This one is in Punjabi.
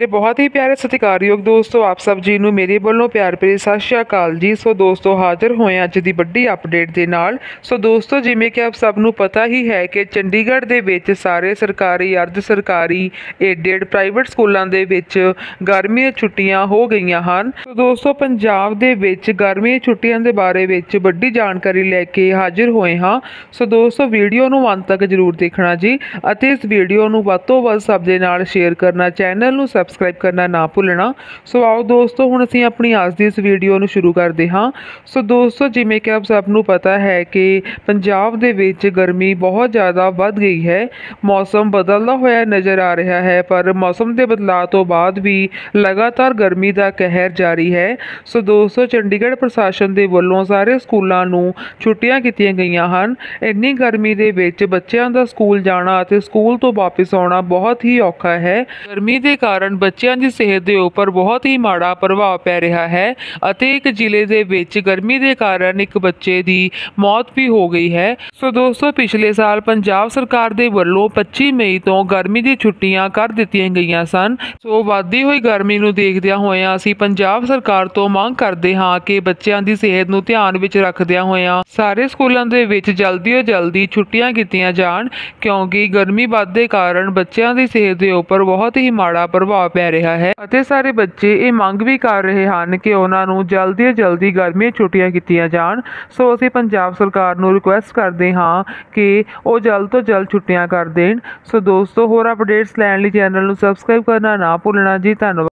ਮੇਰੇ ਬਹੁਤ ਹੀ ਪਿਆਰੇ ਸਤਿਕਾਰਯੋਗ ਦੋਸਤੋ, ਆਪ ਸਭ ਜੀ ਨੂੰ ਮੇਰੇ ਵੱਲੋਂ ਪਿਆਰ ਭਰੀ ਸਤਿ ਸ਼੍ਰੀ ਅਕਾਲ ਜੀ। ਸੋ ਦੋਸਤੋ, ਹਾਜ਼ਰ ਹੋਏ ਅੱਜ ਦੀ ਵੱਡੀ ਅਪਡੇਟ ਦੇ ਨਾਲ। ਸੋ ਦੋਸਤੋ, ਜਿਵੇਂ ਕਿ ਆਪ ਸਭ ਨੂੰ ਪਤਾ ਹੀ ਹੈ ਕਿ ਚੰਡੀਗੜ੍ਹ ਦੇ ਵਿੱਚ ਸਾਰੇ ਸਰਕਾਰੀ, ਅਰਧ ਸਰਕਾਰੀ ਏਡਡ ਪ੍ਰਾਈਵੇਟ ਸਕੂਲਾਂ ਦੇ ਵਿੱਚ ਗਰਮੀ ਛੁੱਟੀਆਂ ਹੋ ਗਈਆਂ ਹਨ। ਸੋ ਦੋਸਤੋ, ਪੰਜਾਬ ਦੇ ਵਿੱਚ ਗਰਮੀ ਛੁੱਟੀਆਂ ਦੇ ਬਾਰੇ ਵਿੱਚ ਵੱਡੀ ਜਾਣਕਾਰੀ ਲੈ ਕੇ ਹਾਜ਼ਰ ਹੋਏ ਹਾਂ। ਸੋ ਦੋਸਤੋ ਵੀਡੀਓ ਨੂੰ ਅੰਤ ਤੱਕ ਜਰੂਰ ਦੇਖਣਾ ਜੀ ਅਤੇ ਇਸ ਵੀਡੀਓ ਨੂੰ ਵੱਧ ਤੋਂ ਵੱਧ ਸਭ ਦੇ ਨਾਲ ਸ਼ੇਅਰ ਕਰਨਾ ਚੈਨਲ ਨੂੰ ਸਬਸਕ੍ਰਾਈਬ ਕਰਨਾ ਨਾ ਭੁੱਲਣਾ। ਸੋ ਆਓ ਦੋਸਤੋ, ਹੁਣ ਅਸੀਂ ਆਪਣੀ ਅੱਜ ਦੀ ਇਸ ਵੀਡੀਓ ਨੂੰ ਸ਼ੁਰੂ ਕਰਦੇ ਹਾਂ। ਸੋ ਦੋਸਤੋ, ਜਿਵੇਂ ਕਿ ਆਪ ਸਭ ਨੂੰ ਪਤਾ ਹੈ ਕਿ ਪੰਜਾਬ ਦੇ ਵਿੱਚ ਗਰਮੀ ਬਹੁਤ ਜ਼ਿਆਦਾ ਵੱਧ ਗਈ ਹੈ। ਮੌਸਮ ਬਦਲਦਾ ਹੋਇਆ ਨਜ਼ਰ ਆ ਰਿਹਾ ਹੈ, ਪਰ ਮੌਸਮ ਦੇ ਬਦਲਾਅ ਤੋਂ ਬਾਅਦ ਵੀ ਲਗਾਤਾਰ ਗਰਮੀ ਦਾ ਕਹਿਰ ਜਾਰੀ ਹੈ। ਸੋ ਦੋਸਤੋ, ਚੰਡੀਗੜ੍ਹ ਪ੍ਰਸ਼ਾਸਨ ਦੇ ਵੱਲੋਂ ਸਾਰੇ ਸਕੂਲਾਂ ਨੂੰ ਛੁੱਟੀਆਂ ਕੀਤੀਆਂ ਗਈਆਂ ਹਨ। ਇੰਨੀ ਗਰਮੀ ਦੇ ਵਿੱਚ ਬੱਚਿਆਂ ਦਾ ਸਕੂਲ ਜਾਣਾ ਅਤੇ ਸਕੂਲ ਤੋਂ ਵਾਪਸ ਆਉਣਾ ਬਹੁਤ ਹੀ ਔਖਾ ਹੈ। ਗਰਮੀ ਦੇ ਕਾਰਨ ਬੱਚਿਆਂ ਦੀ ਸਿਹਤ ਦੇ ਉੱਪਰ ਬਹੁਤ ਹੀ ਮਾੜਾ ਪ੍ਰਭਾਵ ਪੈ ਰਿਹਾ ਹੈ ਅਤੇ ਇੱਕ ਜ਼ਿਲ੍ਹੇ ਦੇ ਵਿੱਚ ਗਰਮੀ ਦੇ ਕਾਰਨ ਇੱਕ ਬੱਚੇ ਦੀ ਮੌਤ ਵੀ ਹੋ ਗਈ ਹੈ। ਸੋ ਦੋਸਤੋ, ਪਿਛਲੇ ਸਾਲ ਪੰਜਾਬ ਸਰਕਾਰ ਦੇ ਵੱਲੋਂ 25 ਮਈ ਤੋਂ ਗਰਮੀ ਦੀ ਛੁੱਟੀਆਂ ਕਰ ਦਿੱਤੀਆਂ ਗਈਆਂ ਸਨ। ਸੋ ਵਧਦੀ ਹੋਈ ਗਰਮੀ ਨੂੰ ਦੇਖਦਿਆਂ ਹੋਇਆਂ ਅਸੀਂ ਪੰਜਾਬ ਸਰਕਾਰ ਤੋਂ ਮੰਗ ਕਰਦੇ ਹਾਂ ਕਿ ਬੱਚਿਆਂ ਦੀ ਸਿਹਤ ਨੂੰ ਧਿਆਨ ਵਿੱਚ ਰੱਖਦਿਆਂ ਹੋਇਆਂ ਸਾਰੇ ਸਕੂਲਾਂ ਦੇ ਵਿੱਚ ਜਲਦੀ ਤੋਂ ਜਲਦੀ ਛੁੱਟੀਆਂ ਕੀਤੀਆਂ ਜਾਣ, ਕਿਉਂਕਿ ਗਰਮੀ ਵੱਧਦੇ ਕਾਰਨ ਬੱਚਿਆਂ ਦੀ ਸਿਹਤ ਦੇ ਉੱਪਰ ਬਹੁਤ ਹੀ ਮਾੜਾ ਪ੍ਰਭਾਵ ਪੈ ਰਿਹਾ ਹੈ ਅਤੇ ਸਾਰੇ ਬੱਚੇ ਇਹ ਮੰਗ ਵੀ ਕਰ ਰਹੇ ਹਨ ਕਿ ਉਹਨਾਂ ਨੂੰ ਜਲਦੀ ਤੋਂ ਜਲਦੀ ਗਰਮੀ ਛੁੱਟੀਆਂ ਕੀਤੀਆਂ ਜਾਣ। ਸੋ ਅਸੀਂ ਪੰਜਾਬ ਸਰਕਾਰ ਨੂੰ ਰਿਕੁਐਸਟ ਕਰਦੇ ਹਾਂ ਕਿ ਉਹ ਜਲਦ ਤੋਂ ਜਲਦ ਛੁੱਟੀਆਂ ਕਰ ਦੇਣ। ਸੋ ਦੋਸਤੋ, ਹੋਰ ਅਪਡੇਟਸ ਲੈਣ ਲਈ ਚੈਨਲ ਨੂੰ ਸਬਸਕ੍ਰਾਈਬ ਕਰਨਾ ਨਾ ਭੁੱਲਣਾ ਜੀ। ਧੰਨਵਾਦ।